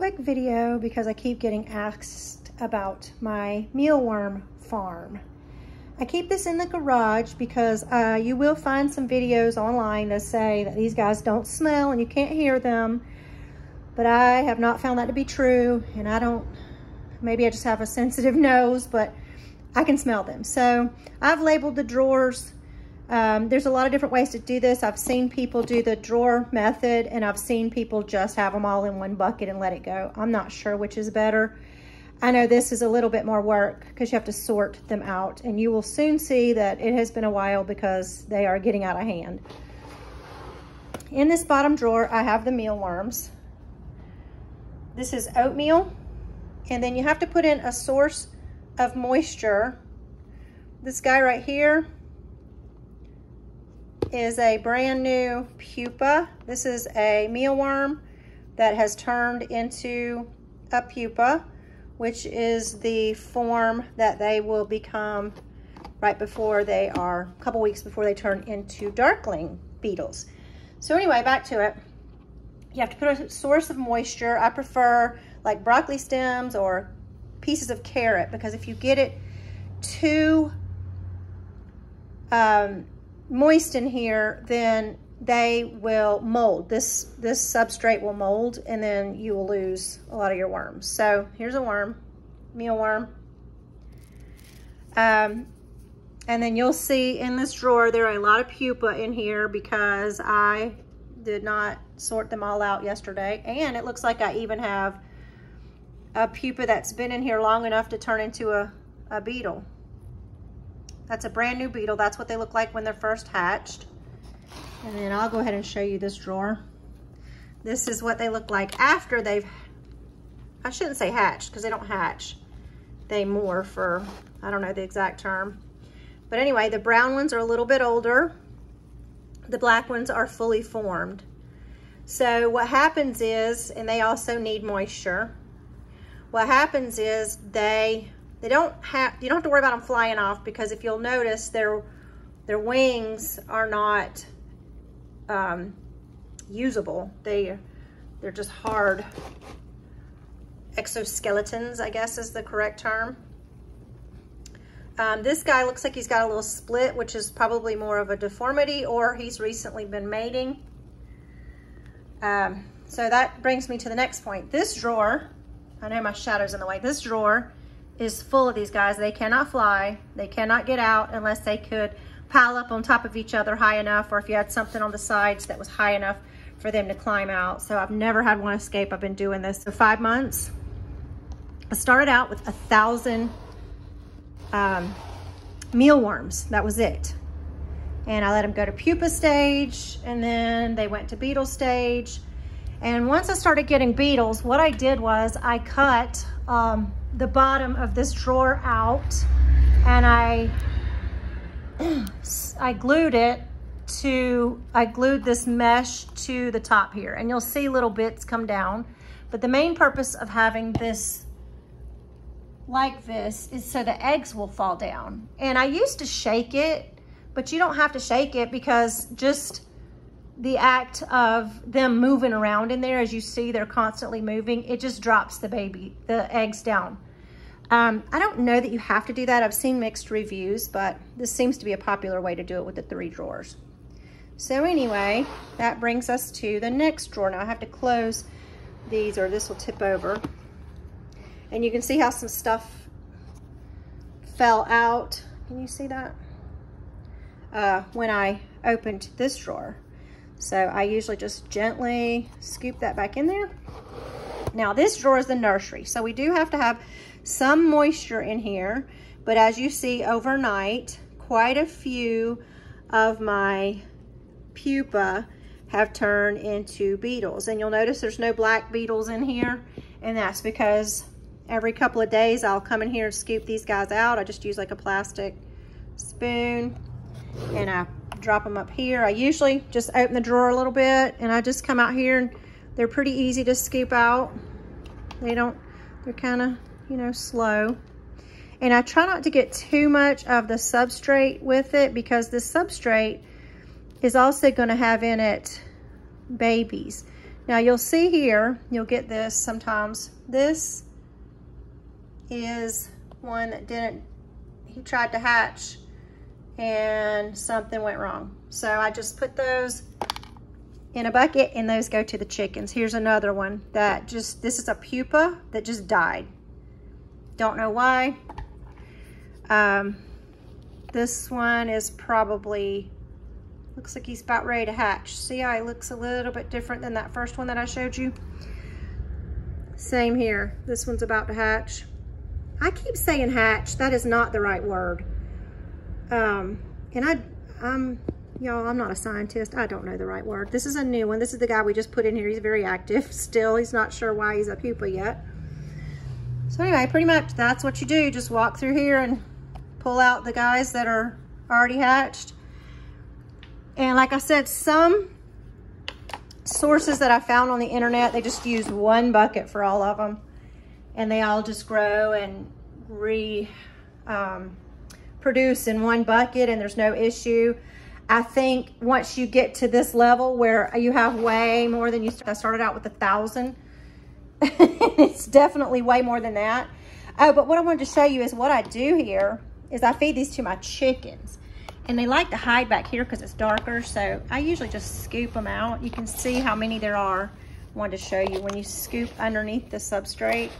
quick video because I keep getting asked about my mealworm farm. I keep this in the garage because uh, you will find some videos online that say that these guys don't smell and you can't hear them. But I have not found that to be true and I don't, maybe I just have a sensitive nose, but I can smell them. So I've labeled the drawers. Um, there's a lot of different ways to do this. I've seen people do the drawer method and I've seen people just have them all in one bucket and let it go. I'm not sure which is better. I know this is a little bit more work because you have to sort them out and you will soon see that it has been a while because they are getting out of hand. In this bottom drawer, I have the mealworms. This is oatmeal and then you have to put in a source of moisture. This guy right here is a brand new pupa. This is a mealworm that has turned into a pupa which is the form that they will become right before they are, a couple weeks before they turn into darkling beetles. So anyway, back to it. You have to put a source of moisture. I prefer like broccoli stems or pieces of carrot because if you get it too um, moist in here, then they will mold. This, this substrate will mold and then you will lose a lot of your worms. So here's a worm, mealworm. Um, and then you'll see in this drawer, there are a lot of pupa in here because I did not sort them all out yesterday. And it looks like I even have a pupa that's been in here long enough to turn into a, a beetle. That's a brand new beetle. That's what they look like when they're first hatched. And then I'll go ahead and show you this drawer. This is what they look like after they've, I shouldn't say hatched because they don't hatch. They morph or I don't know the exact term. But anyway, the brown ones are a little bit older. The black ones are fully formed. So what happens is, and they also need moisture. What happens is they, they don't have, you don't have to worry about them flying off because if you'll notice their, their wings are not um, usable. They, they're just hard exoskeletons, I guess is the correct term. Um, this guy looks like he's got a little split, which is probably more of a deformity, or he's recently been mating. Um, so that brings me to the next point. This drawer, I know my shadow's in the way, this drawer is full of these guys. They cannot fly. They cannot get out unless they could pile up on top of each other high enough or if you had something on the sides that was high enough for them to climb out. So I've never had one escape. I've been doing this for five months. I started out with a thousand um, mealworms. That was it. And I let them go to pupa stage and then they went to beetle stage. And once I started getting beetles, what I did was I cut um, the bottom of this drawer out and I I glued it to, I glued this mesh to the top here and you'll see little bits come down. But the main purpose of having this like this is so the eggs will fall down. And I used to shake it, but you don't have to shake it because just the act of them moving around in there, as you see, they're constantly moving, it just drops the baby, the eggs down. Um, I don't know that you have to do that. I've seen mixed reviews, but this seems to be a popular way to do it with the three drawers. So anyway, that brings us to the next drawer. Now I have to close these or this will tip over. And you can see how some stuff fell out. Can you see that? Uh, when I opened this drawer. So I usually just gently scoop that back in there. Now this drawer is the nursery. So we do have to have some moisture in here, but as you see overnight, quite a few of my pupa have turned into beetles. And you'll notice there's no black beetles in here, and that's because every couple of days I'll come in here and scoop these guys out. I just use like a plastic spoon, and I drop them up here. I usually just open the drawer a little bit, and I just come out here, and they're pretty easy to scoop out. They don't, they're kind of you know, slow. And I try not to get too much of the substrate with it because the substrate is also going to have in it babies. Now you'll see here, you'll get this sometimes. This is one that didn't, he tried to hatch and something went wrong. So I just put those in a bucket and those go to the chickens. Here's another one that just, this is a pupa that just died. Don't know why. Um, this one is probably, looks like he's about ready to hatch. See how he looks a little bit different than that first one that I showed you? Same here. This one's about to hatch. I keep saying hatch. That is not the right word. Um, and I, I'm, y'all, I'm not a scientist. I don't know the right word. This is a new one. This is the guy we just put in here. He's very active still. He's not sure why he's a pupa yet. So anyway, pretty much that's what you do. Just walk through here and pull out the guys that are already hatched. And like I said, some sources that I found on the internet, they just use one bucket for all of them and they all just grow and re um, produce in one bucket and there's no issue. I think once you get to this level where you have way more than you, I started out with a thousand. it's definitely way more than that. Oh, but what I wanted to show you is what I do here is I feed these to my chickens. And they like to hide back here because it's darker. So I usually just scoop them out. You can see how many there are. I wanted to show you when you scoop underneath the substrate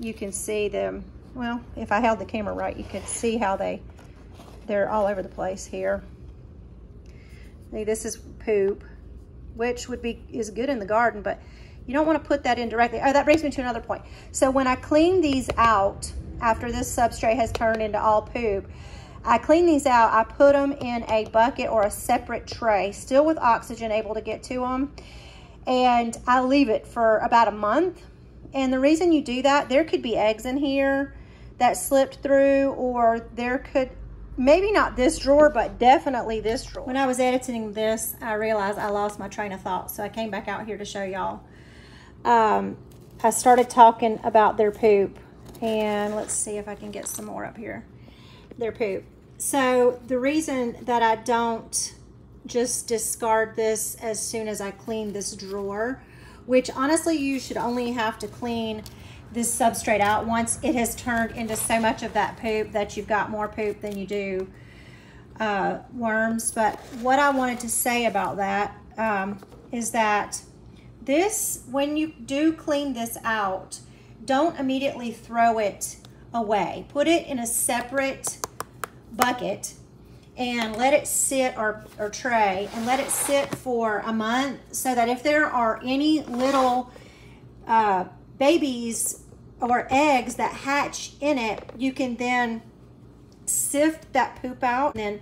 you can see them. Well, if I held the camera right, you could see how they, they're all over the place here. See, this is poop, which would be, is good in the garden, but you don't want to put that in directly. Oh, that brings me to another point. So when I clean these out, after this substrate has turned into all poop, I clean these out, I put them in a bucket or a separate tray, still with oxygen able to get to them. And I leave it for about a month and the reason you do that, there could be eggs in here that slipped through or there could, maybe not this drawer, but definitely this drawer. When I was editing this, I realized I lost my train of thought. So I came back out here to show y'all. Um, I started talking about their poop and let's see if I can get some more up here. Their poop. So the reason that I don't just discard this as soon as I clean this drawer which honestly you should only have to clean this substrate out once it has turned into so much of that poop that you've got more poop than you do uh, worms. But what I wanted to say about that um, is that this, when you do clean this out, don't immediately throw it away. Put it in a separate bucket and let it sit or, or tray and let it sit for a month so that if there are any little uh, babies or eggs that hatch in it, you can then sift that poop out and then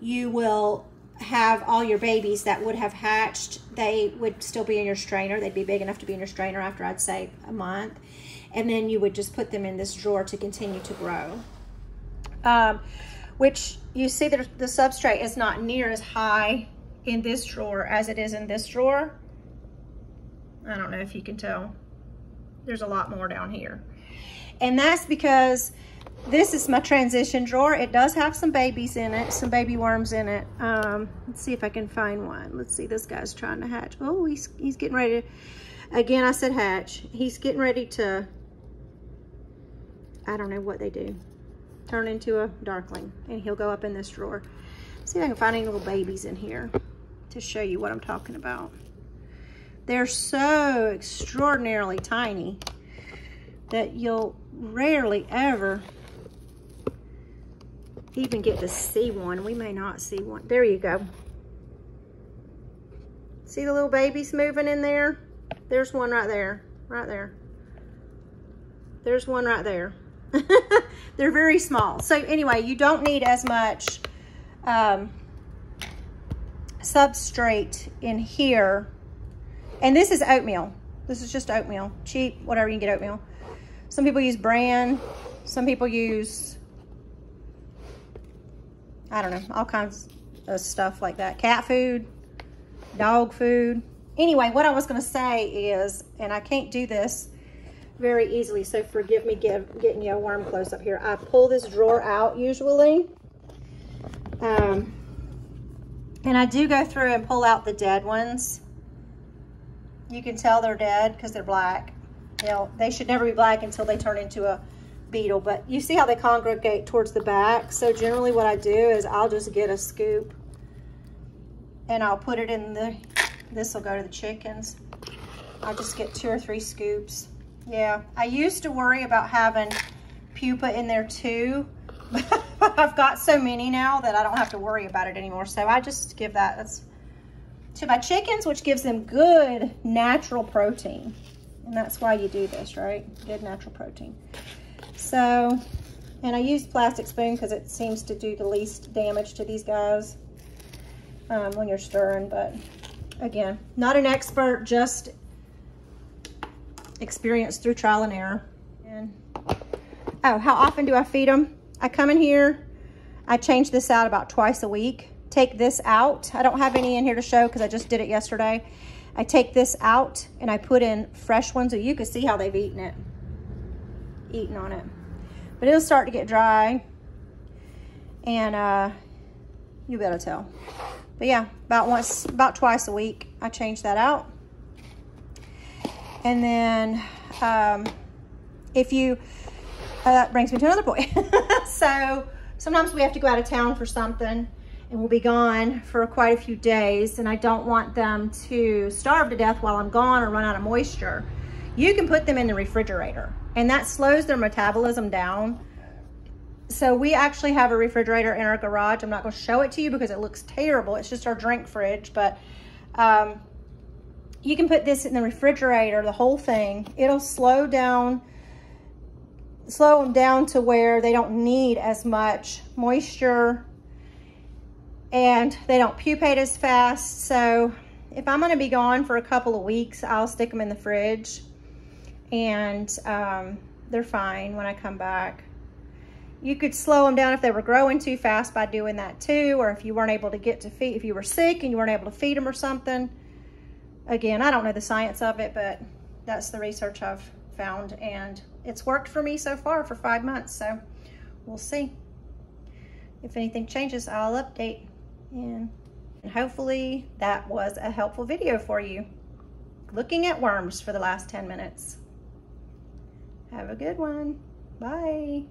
you will have all your babies that would have hatched. They would still be in your strainer. They'd be big enough to be in your strainer after I'd say a month. And then you would just put them in this drawer to continue to grow. Um, which you see that the substrate is not near as high in this drawer as it is in this drawer. I don't know if you can tell. There's a lot more down here. And that's because this is my transition drawer. It does have some babies in it, some baby worms in it. Um, let's see if I can find one. Let's see, this guy's trying to hatch. Oh, he's, he's getting ready to, again, I said hatch. He's getting ready to, I don't know what they do turn into a darkling and he'll go up in this drawer. See if I can find any little babies in here to show you what I'm talking about. They're so extraordinarily tiny that you'll rarely ever even get to see one. We may not see one. There you go. See the little babies moving in there? There's one right there, right there. There's one right there. They're very small. So anyway, you don't need as much um, substrate in here. And this is oatmeal. This is just oatmeal. Cheap, whatever you can get oatmeal. Some people use bran. Some people use, I don't know, all kinds of stuff like that. Cat food, dog food. Anyway, what I was going to say is, and I can't do this very easily, so forgive me give, getting you a worm close up here. I pull this drawer out usually. Um, and I do go through and pull out the dead ones. You can tell they're dead because they're black. You know, they should never be black until they turn into a beetle. But you see how they congregate towards the back. So generally what I do is I'll just get a scoop and I'll put it in the, this will go to the chickens. I'll just get two or three scoops. Yeah, I used to worry about having pupa in there too, but I've got so many now that I don't have to worry about it anymore. So I just give that that's to my chickens, which gives them good natural protein. And that's why you do this, right? Good natural protein. So, and I use plastic spoon because it seems to do the least damage to these guys um, when you're stirring. But again, not an expert, just experience through trial and error. And oh, how often do I feed them? I come in here, I change this out about twice a week. Take this out. I don't have any in here to show because I just did it yesterday. I take this out and I put in fresh ones so you can see how they've eaten it, eaten on it. But it'll start to get dry and uh, you better tell. But yeah, about once, about twice a week, I change that out. And then um, if you, uh, that brings me to another point. so sometimes we have to go out of town for something and we'll be gone for quite a few days and I don't want them to starve to death while I'm gone or run out of moisture. You can put them in the refrigerator and that slows their metabolism down. So we actually have a refrigerator in our garage. I'm not gonna show it to you because it looks terrible. It's just our drink fridge, but um, you can put this in the refrigerator, the whole thing. It'll slow down, slow them down to where they don't need as much moisture and they don't pupate as fast. So if I'm gonna be gone for a couple of weeks, I'll stick them in the fridge and um, they're fine when I come back. You could slow them down if they were growing too fast by doing that too, or if you weren't able to get to feed, if you were sick and you weren't able to feed them or something. Again, I don't know the science of it, but that's the research I've found and it's worked for me so far for five months. So we'll see. If anything changes, I'll update. And hopefully that was a helpful video for you. Looking at worms for the last 10 minutes. Have a good one. Bye.